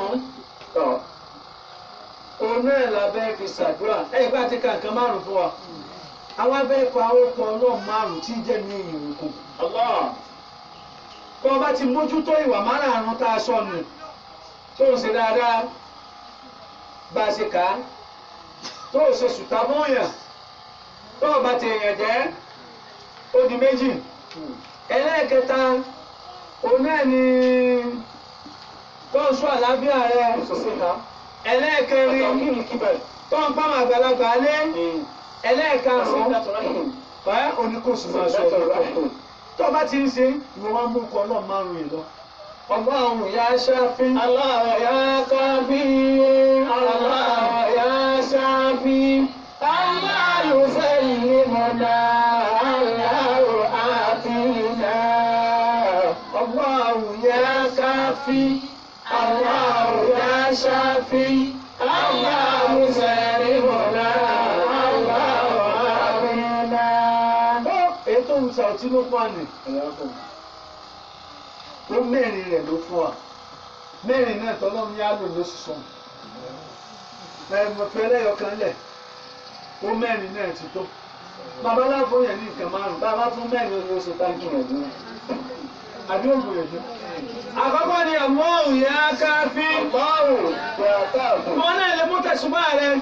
márùn-ún òun náà la fẹ́ fi ṣàdúrà. Ẹ̀yìn bá ti ka nǹkan márùn-ún fún wa. Àwọn abẹ́ pa orúkọ ọlọ́run márùn-ún tí jẹ́ ní ìrùkù kọ́ ọba ti mójútó ìwà márùn-ún tá a sọnù tó ń ṣe dáadáa bá a ṣe kà á. Tó ń ṣe sùtà mọ́ọ̀yàn tó ọba ti èèyàn jẹ́ ó di méjì. Ẹlẹ́ẹ̀kẹta òun náà ni tó ń sọ àlàáfíà rẹ ẹlẹ́ẹ̀kẹrin tó ń pàmò àgbàlagbà lé ẹlẹ́ẹ̀karùn-ún ẹ oníkóṣù máa sọ ọ̀rọ̀ tó bá ti ń ṣe ìwọ wá mú kọ náà márùn yìí lọ. Ọlọ́run ya ṣáfi. Allah ya kábí. Allah fẹ́ yìí mọ̀nà. Allah àfihàn. Ètò ìwòsàn ọtí ló fún àná. Ó mẹ́rin rẹ̀ ló fún wa. Mẹ́rin náà tọ́lọ́run yá lò ló sùn. Ẹ̀mọ̀ fẹ́ lẹ́yọ̀ kan lẹ̀. Ó mẹ́rin náà ti tó. Bàbá láàbò yẹn ní nǹkan márùn-ún. Bàbá fún mẹ́rin ló ṣe táǹkì rẹ̀ ní. Àbí ògùn rẹ̀ dún. Àkọ́kọ́ ni Allahu ya káfí. Allahu ya káfí. Wọ́n náà lè mú tẹ̀sùmá rẹ̀.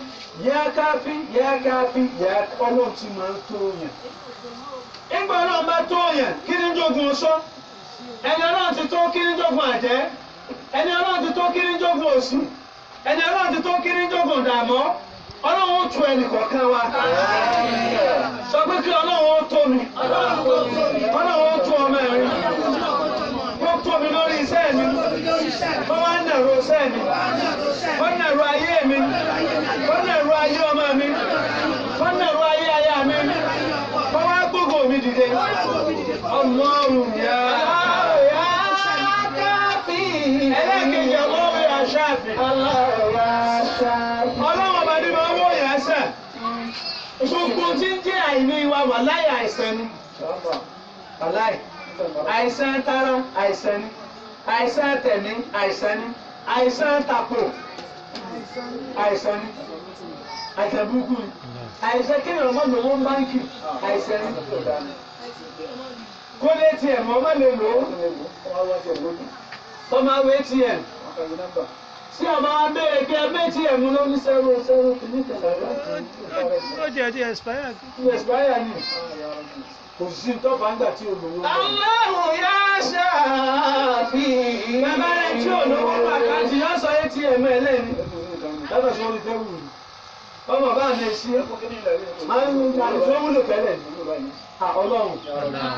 Ya káfí, ya káfí, ya ọlọ́run ti máa ń tó yẹn. Ìgbà ọlọ́run bá tó yẹn, kí ni jogun ọṣọ́? Ẹni ọlọ́run ti tó kí ni jogun àjẹ́? Ẹni ọlọ́run ti tó kí ni jogun òṣì? Ẹni ọlọ́run ti tó kí ni jogun dààmú? Ọlọ́run ó tu ẹnì kọ̀ọ̀kan wa. Sọ pé kí ọlọ́run ó tó mi. Ọlọ́run ó mi. Ń nàró ayé mi. Ń nàró ayé ọmọ mi. Ń nàró ayé aya mi. Ó wá gbógo mi dìde. Ọlọ́run yá. Ẹlẹ́kejì ọlọ́run yà ṣáàfì. Ọlọ́run ọba ní máa ń wọ̀ yà sẹ̀. Gbogbo tí ń jẹ́ àìní wa wà láyé àìsàn ni. Àìsàn tara àìsàn ni. Àìsàn tẹ̀mí àìsàn ni. Àìsàn tàpò àìsàn ni. Àìsàn burúkú ni. Àìsàn kéèyàn mọ́ lówó ń báńkì àìsàn ni. Kó lé tiẹ̀ mọ́ má lè lò ó. Tọ́mọ awé tiẹ̀. Tí ọba wa béèrè pé ẹgbẹ́ tiẹ̀ mú ló ní sẹ́rù sẹ́rù kìíní kẹsàn-án láti ó jẹ́ ti expire. ní ẹ̀sìpáyà ni. Kò sí tọ́ba ńgbà tí olówó. Allahu ya ṣáfi. Bàbá rẹ̀ tí olówó wà káàtì yóò sọ yé tiẹ̀ mọ́ ẹlẹ́ni. Látọ̀ sí orí tẹ́wù ni. Ọmọ bá mi ṣe máa ń tó wúlò tẹ́lẹ̀. Ọlọ́run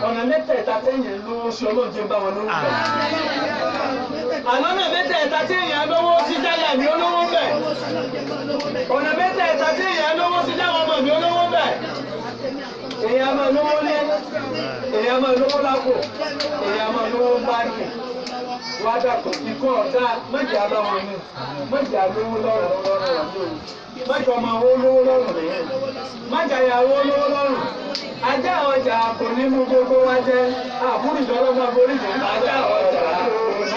ọ̀nà mẹ́tẹ̀ẹ̀ta tẹ̀yìn lówó sí Ọlọ́run jẹ́ bá wọn lówó bẹ̀. Àlọ́nà mẹ́tẹ̀ẹ̀ta tẹ̀yìn lówó sí mi olówó bẹ̀. Ọ̀nà mẹ́tẹ̀ẹ̀ta tẹ̀yìn lówó sí ọmọ mi olówó bẹ̀. Èyàn máa lówó lé, èyàn máa lówó lápò, èyàn máa lówó báńkì. Wá dàpọ̀ ikọ́ ọ̀dá méjì aláwọ̀ ni, méjì alówó lọ́rùn lọ́rùn mẹ́jọ ọmọ owó lówó lọ́rùn nìyẹn. Májà ìyàwó lówó lọ́rùn. Ajá ọjà kò ní mú gbogbo wa. Àbúrò ìjọba borí jẹ. Ajá ọjà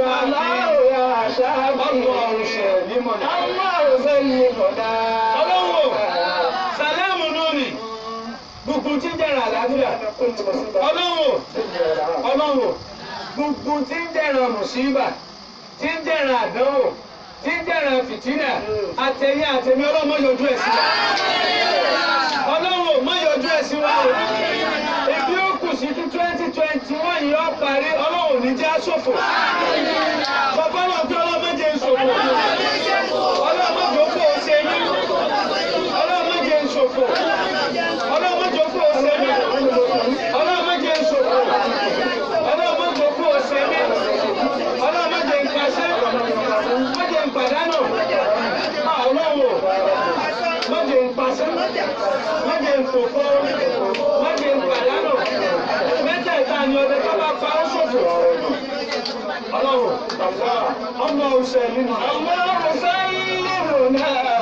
Ọlọ́run ya aṣọ Ọlọ́run ṣe ní mọ̀nà. Ọlọ́run fẹ́ ní mọ̀nà. Ọlọ́run sàlámù lónìí gbogbo tí ń jẹ́ràn àlàáfíà. Ọlọ́run Ọlọ́run gbogbo tí ń jẹ́ràn mùsíbà tí ń jẹ́ràn àdánwò tí ń jẹ́ràn fìtínà àtẹ̀yìn àtẹ̀mí ọlọ́run yọjú ẹ̀ sí wa. Ọlọ́run má yọjú ẹ̀ sí wa o. Ebi ó kù sí twenty twenty one yìí ó parí ọlọ́run ní jẹ́ àṣòfò. Bàbá náà tí ọlọ́run méje ń ṣòfò. Ọlọ́run méje ó kó o ṣe mí. Ọlọ́run méje ń ṣòfò. Ọlọ́run méje ó kó o ṣe mí. Ọlọ́run méje ń ọmọ òṣèlú ọmọ òṣèlú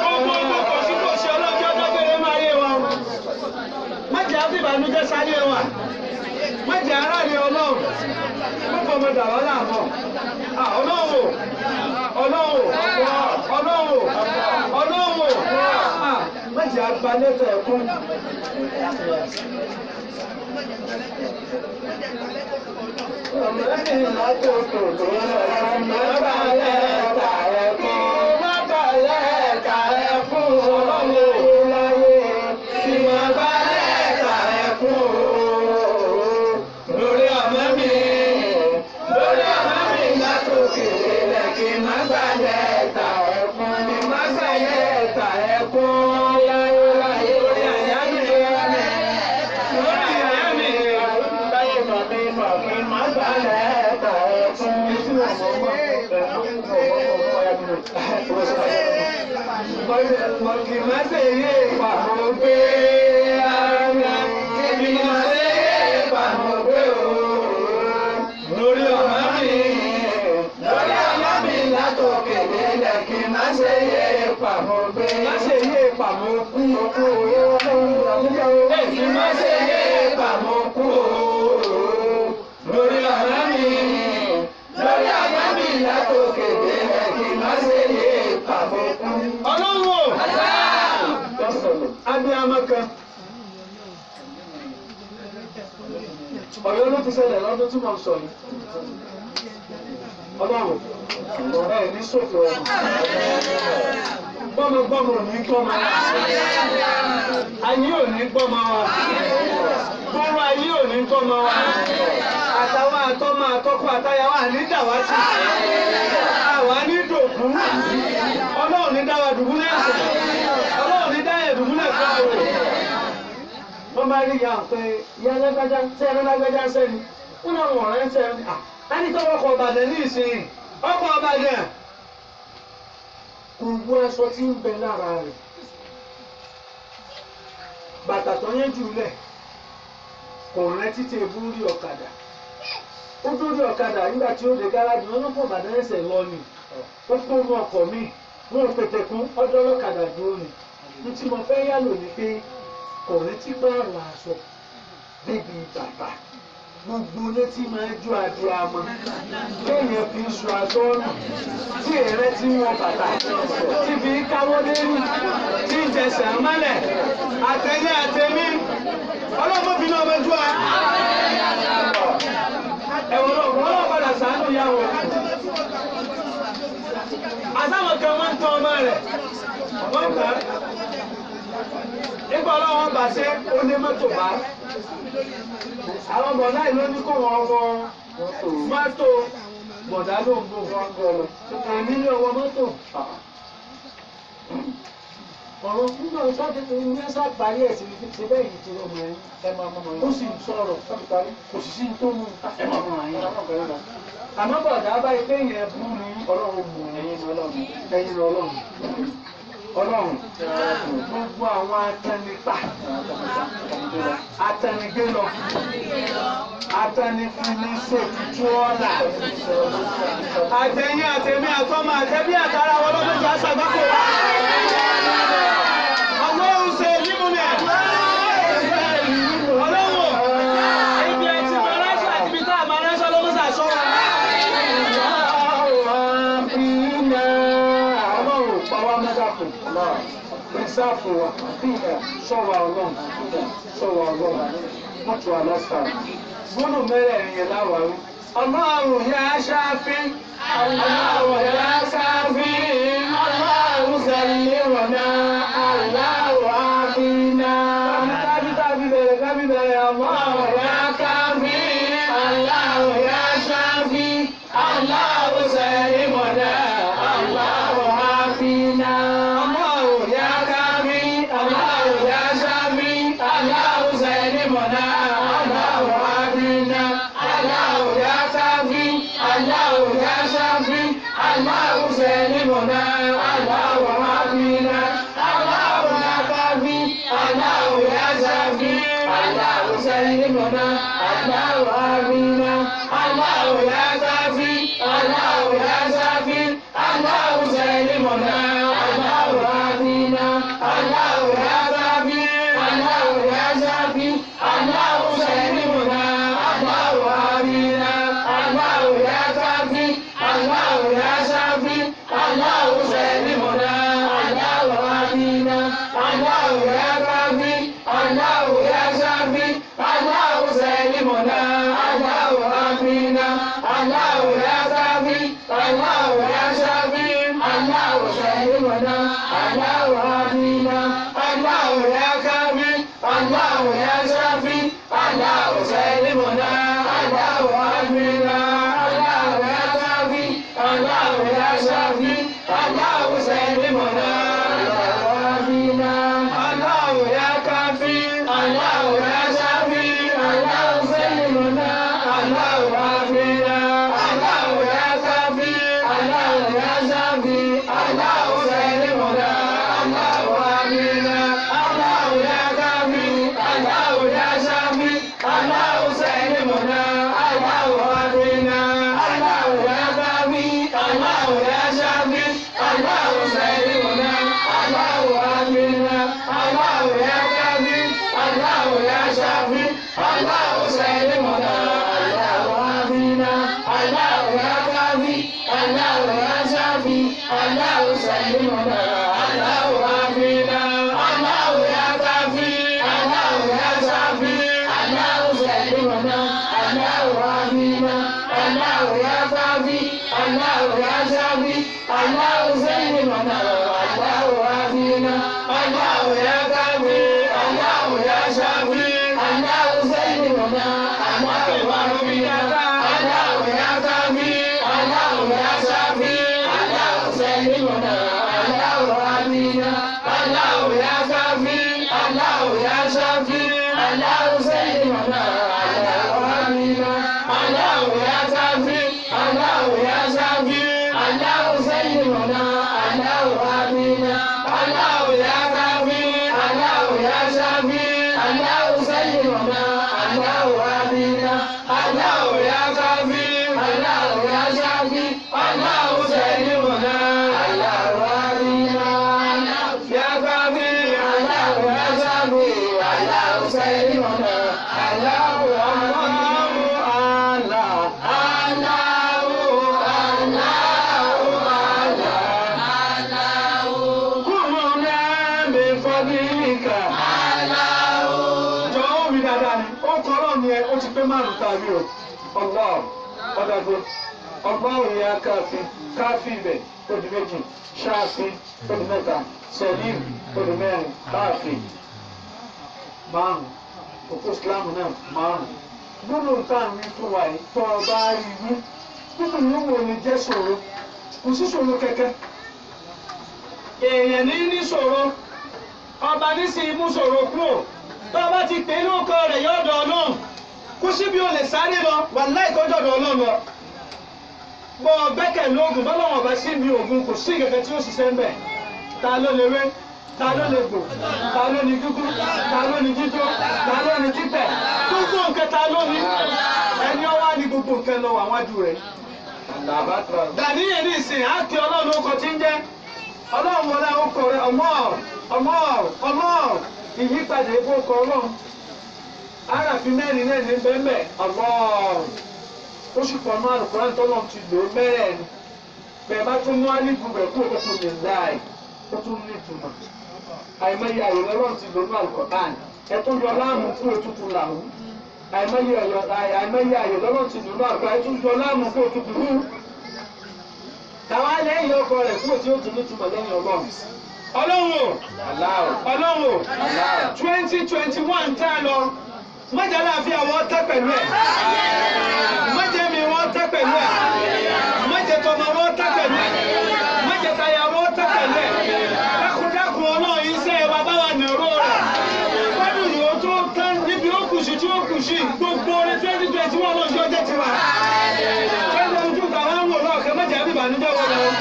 gbogbo gbogbo sí kò sí ọlọ́jọ́ dágbére máa yé wa má jẹ́ àfìbànújẹ́ sáyé wa. Má jẹ́ aráàlú ọlọ́run. Má fọmọ dàwọ́ láàmú. Ọlọ́run ọlọ́run ọlọ́run ọlọ́run má jẹ́ agbalẹ́tọ̀ ẹ̀kún. Ọmọdé látòkò tó lọ má balẹ̀ Èsì má ṣe. Lórí ọmọ mi, lórí mi látòkè délẹ̀ kí má ṣe yé ìpàmò kú. Ọlọ́run o! Abiyamọ kan. Ọ̀yọ́ ló ti ṣẹlẹ̀ lọ́dún tí mo sọ yìí. Ọlọ́run ẹ ní ṣòfò ọ̀run. Gbọ́mọgbọ́mọ ò ní gbọ́mọ wa. Ayé ò ní gbọ́mọ wa. Gbọ́rọ̀ ayé ò ní gbọ́mọ wa. Àtàwọn àtọ́mọ àtọ́kọ àtayàwó ànídàwátì. Àwa ní dòkú. Ọlọ́run ní dáwà dùbúlẹ̀. Ọlọ́run ní dáyẹ̀ dùbúlẹ̀ fún àwọn wọ́n bá rí ìyá pé ìyá lágbájá tí ẹ̀rọ lágbájá sẹ́ni wọ́n náà wọ̀n rẹ̀ sẹ́ni ní tọ́wọ́ ọkọ̀ ọ̀bàdàn ní ìsìn ọkọ̀ ọ̀bàdàn gbogbo aṣọ tí ń bẹ lára rẹ̀. Bàtà tó yẹn jù lẹ̀. Kò títí ebú rí ọ̀kadà. Ó dórí ọ̀kadà nígbà tí ó dé gáràjì wọn lọ́pọ̀ ọ̀bàdàn ẹsẹ̀ lọ ni. Ó fóònù ọkọ̀ mi. Wọn ò pètè kún ọjọ́ ọlọ́kadà dúró ni. Ní tí mo fẹ́ yálò ni pé ọ̀rẹ́ tí bá ra aṣọ débi bàbá gbogbo létí máa ń jó abiyamọ kéèyàn fi sọ aṣọ tí èrè tí wọn bàtà tí fi ń káwọ́ lérí tí ń jẹsẹ̀ mọ́lẹ̀. Àtẹ̀yẹ àtẹ̀mí. Ọlọ́mọbìnrin ọmọ ẹjọ́ a. ẹ̀wọ̀n náà wọ́n náà padà sàánú ìyàwó. àtàwọn kan wọ́n ń tọ́ ọmọ rẹ̀. Wọ́n gbà á nígbà ọlọ́wọ́n bá ṣe ó ní mọ́tò bá. Àwọn bọ̀dá ìlú ní kó wọn wọ mọ́tò. Bọ̀dá ló ń bò èmi ní ọwọ́ mọ́tò. Ọ̀rọ̀ nígbà tó ti fi ní ẹ̀sà parí ẹ̀ sí ní ti bẹ́ẹ̀ yìí ti rọmọ ẹ̀yìn ó sì ń sọ̀rọ̀. Kò sì sí tó mú àmọ́ bọ̀dá báyìí pé yẹn bú ní ọlọ́run mú ẹ̀yìn ọlọ́run ọlọ́run gbogbo àwọn atẹnipa atẹnigbé lọ atẹnifiniṣe tuntun ọ̀la àtẹ̀yìn àtẹ̀mí àtọ́mọ àtẹ̀bí àtàrà wọn lọ́dún tí a ṣàgbákò mẹ́ta fún ìsáàfù wa sọ̀wọ́ ọlọ́run. Sọ̀wọ́ ọlọ́run mọ́tò àlọ́sà gbọ́nà mẹ́rẹ̀ẹ̀rin yẹn láwàárí. ọlọ́run yá ṣáfí ọlọ́run yá ṣáfí Allahu salimuna, Allahu hafina, Allahu ya Shafi, Allahu ya Allahu la aláwọ̀ sàlẹ̀ mọ̀ bàbá. Ti pé márùn tàbí o ọgbà ọ̀dàgbò ọgbà òye káfí káfí ibẹ̀ di méjì. Ṣáàfí ó di mẹ́ta. Sọ̀lìm di mẹ́rin. Káfí márùn òkú ìsìlámù náà márùn gbọ́dọ̀ ń wí fún wa yìí tọ́ ọ bá rí wí nínú ìlú wo ni jẹ́ ṣòro? Kò sí ṣòro kẹ̀kẹ́. Èèyàn ní ní ṣòro. Ọba ní sí imú ṣòro kúrò. Tó o bá ti pè é lóko rẹ̀ yọ̀dọ̀ ọlọ́run kú sí bí o lè sáré lọ. Wà láìkọ́ jọ̀dọ̀ ọlọ́run lọ. bọ́ gbẹ́kẹ̀ lóògùn bọ́lọ́wọ́n ọba sí ibi ògùn kò sí ìkẹ̀kẹ́ tí ó ṣiṣẹ́ ń bẹ̀. ta ló lè wé? Ta ló lè gbò? Ta ló ní gúgú ta ló ní jíjó? Ta ló ní títẹ̀? Gbogbo nǹkan ta ló ní. Ẹni ọwọ́ ní gbogbo nǹkan lọ wà wájú rẹ̀. dàníyàn ní ìsìn á ọlọ́run ó kọ ń jẹ́. Ọlọ́run wọlé ọmọ ọmọ ọmọ. Ìyípadà epo ọkọ ọlọ́run aráàfin mẹ́rin náà ní bẹ́ẹ̀ ọmọ ó sì pọ̀ náà àlùkòrán tọ́lọ̀ ti lò mẹ́rẹ̀ ni. Bẹ́ẹ̀ bá tún mú alíbù rẹ̀ kó o tún lè láì ó tún ní ìtumọ̀. Àìmọye àyè lọ́lọ́run ti lò ní àlùkòrán ẹ tún yọ láàmú kó o tún tún làwù àìmọye àyè lọ́lọ́run ti lò ní àlùkòrán ẹ tún yọ láàmú kó o tún tún tàwa lẹ́yìn ọkọ rẹ̀ kúrò tí ó tún nítumọ̀ lẹ́yìn ọlọ́run. ọlọ́run ọlọ́run twenty twenty one tá a lọ mọ̀jà láàfin àwọn tẹ́ pẹ̀lú ẹ̀. Mọ̀jà mi wọ́n tẹ́ pẹ̀lú ẹ̀. Mọ̀jà tọmọ wọ́n tẹ́ pẹ̀lú ẹ̀. Mọ̀jà tayà wọ́n tẹ́ pẹ̀lú ẹ̀. Dákúndákùn ọlọ́run iṣẹ́ wa bá wà nàró rẹ̀ yìí ó tó tán níbi ó kù sí tí ó kù sí gbogbo orin twenty twenty one lọ́jọ́ jẹ́ tiwa. Fẹ́ẹ́ ojú tàwa ń wò lọ́ọ̀kẹ́ mọ̀jà bí ìbànújẹ́ wọ̀ lọ́wọ́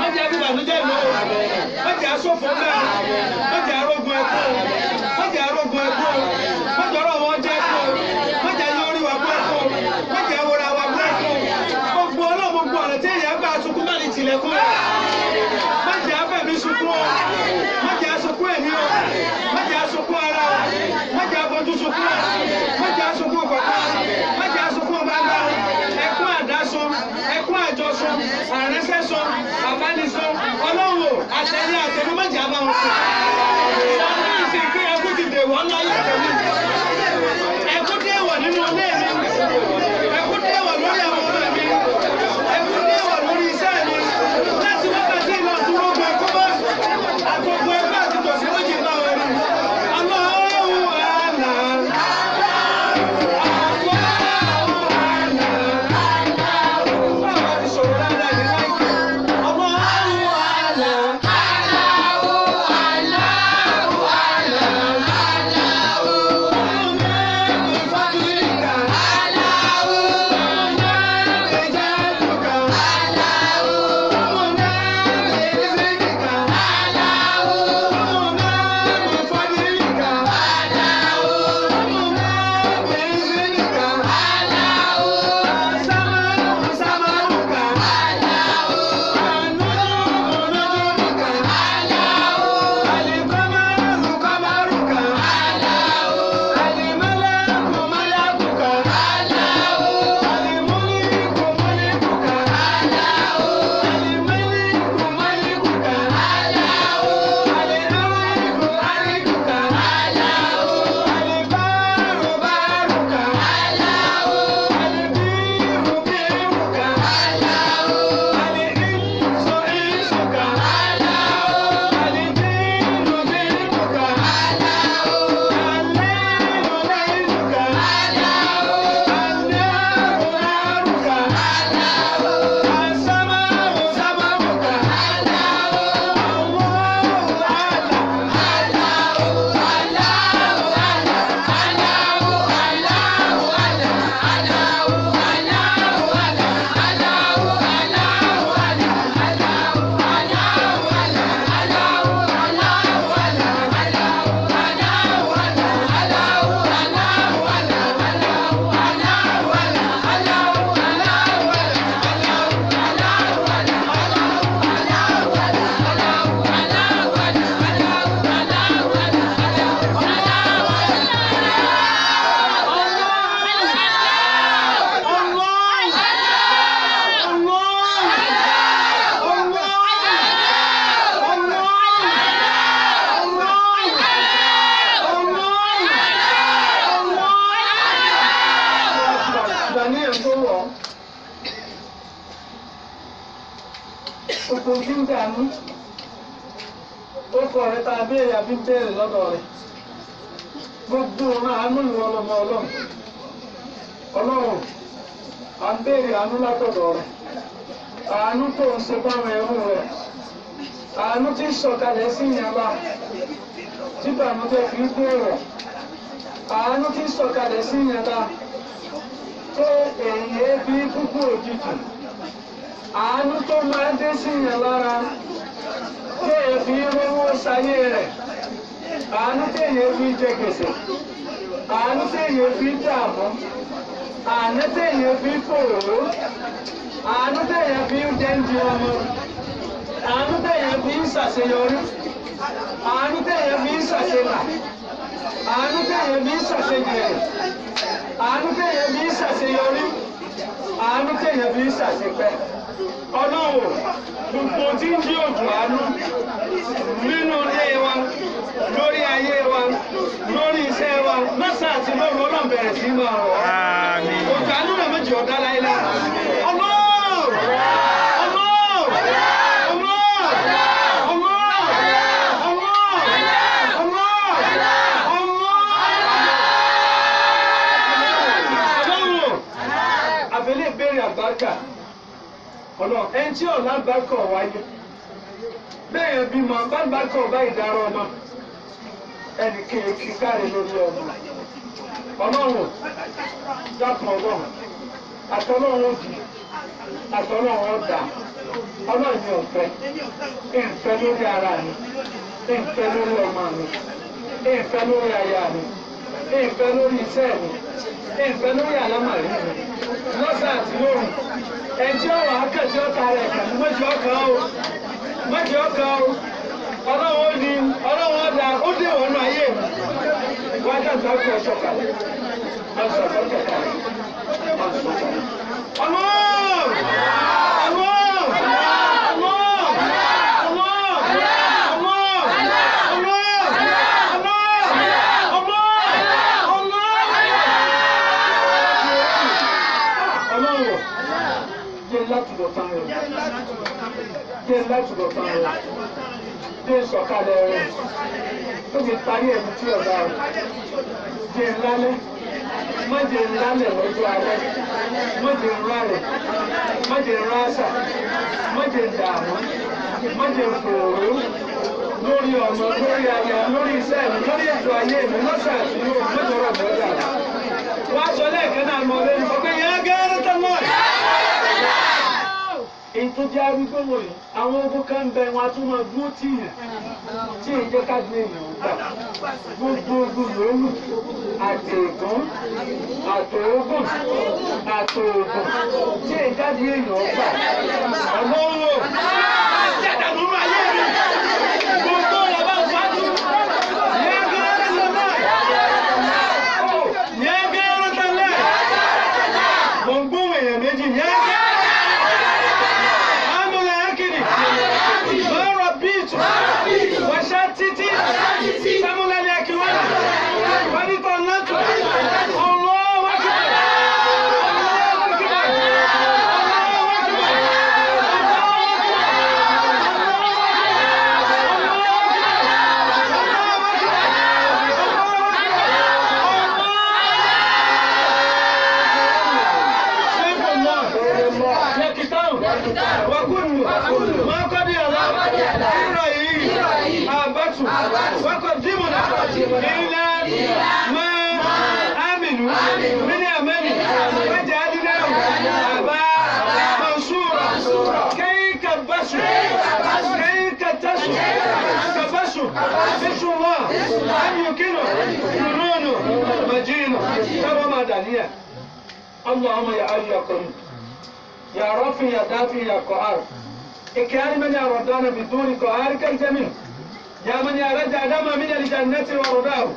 mọ̀jà bí ìbànújẹ́ lọ mọ̀jà sọ̀fọ̀ náà béèrè àbí ń béèrè lọ́dọ̀ rẹ̀. Gbogbo ọ̀run àánú ìwọ ọlọ́mọ ọlọ́run. Ọlọ́run, à ń béèrè àánú látọ̀dọ̀ rẹ̀. Àánú tó ń ṣe báwọn ẹrú rẹ̀. Àánú tí sọ̀kalẹ̀ sí ìyàbá. Tí bàmújẹ́ fi ń gbèrò. Àánú tí sọ̀kalẹ̀ sí ìyàbá. Tó èyí bí kúkú òjijì. Àánú tó máa dé sí ìyàn lára. Tí èyí fi rówó sáyé rẹ̀. Àánú tí èyí fi jẹ gbèsè. Àánú tí èyí fi dààmú. Àánú tí èyí fi fòrò. Àánú tí èyí fi ń jẹ́ǹdì ọmọ. Àánú tí èyí fi ń ṣàṣeyọrí. Àánú tí èyí fi ń ṣàṣelà. Àánú tí èyí fi ń ṣàṣejèrè. Àánú tí èyí fi ń ṣàṣeyọrí. Àánú tí èyí fi ń. Ọlọ́run gbogbo tí ń jí òjò àánú nínú ilé wa lórí ayé wa lórí iṣẹ́ wa mẹ́sàn àti lóru ọlọ́run bẹ̀rẹ̀ sí máa rọ̀. Òjò àánú náà méjì ọ̀dá! Ọlọ́run! Ọlọ́run! Àbẹ̀lẹ̀ ìbéèrè àbáríkà. Ọlọ́run ẹni tí ọ̀la àbáríkà wáyé. Bẹ́ẹ̀ bí mo àbáríkà ọba ìdárọ̀ ọmọ. Ẹnì kejì káre lórí ọmọ. Ọlọ́run dákun ọlọ́run. Àtọ́lọ́run òdì. Àtọ́lọ́run ọ̀dà. Ọlọ́run mi ò fẹ́. Ìfẹ́ lórí ara mi. Ìfẹ́ lórí ọmọ mi. Ìfẹ́ lórí aya mi. Ìfẹ́ lórí iṣẹ́ mi. Ìfẹ́ lórí àlámàrí mi. Lọ́sàn àti lóru. Ẹ̀jẹ̀ ọ̀rọ̀ akẹ́jọ́ ta rẹ̀ kà ní méjì ọkàn o. Méjì ọkàn o. Ọlọ́run ó ní ọlọ́run ọ̀dà ó dé wọnú ayé wájà tó kọ sọ̀kalẹ̀ ọ̀sọ̀ tó kẹ̀kẹ́ jẹ́ látùbọ̀ tán rẹ̀ jẹ́ látùbọ̀ tán rẹ̀ jẹ́ sọ̀kalẹ̀ rẹ̀ ó fi parí ẹ̀mí tí ọ̀gá rẹ̀ jẹ́ ńlálẹ́ má jẹ́ ńlálẹ̀ lọ́jọ́ alẹ́. Má jẹ́ ńlálẹ̀ má jẹ́ ńlásà má jẹ́ dààmú. Má jẹ́ fòòró lórí ọmọ lórí aya lórí iṣẹ́ mi lórí ètò ayé mi lọ́sẹ̀ àti yóò mẹ́jọ rọ̀ mọ́jà wọ́n á sọ lẹ́ẹ̀kan náà mọ̀ lẹ́nu sọ pé yẹn gẹ́rẹ́ tán èyí tó jẹ́ arúgbó wọ̀nyí àwọn ogun kan ń bẹ wọn a tún máa dúró tì yàn tí èyí jẹ́ ká gbé èèyàn gbà. Gbogbo ogun lòólù àtẹ̀gùn àtòógùn àtòògùn tí èyí jáde èèyàn gbà. Ọlọ́wọ́ ما آمنوا من أمن وجعلناه أبا منصورا كي كبسوا كي كتسوا كبسوا بسوا الله أن يكنوا ينونوا مجينوا كما دانيا اللهم يا علي يا قريب يا رافي يا دافي يا قهار اكرم من يردان بدون قهارك الجميل يا من يرد دم من الجنة ورداه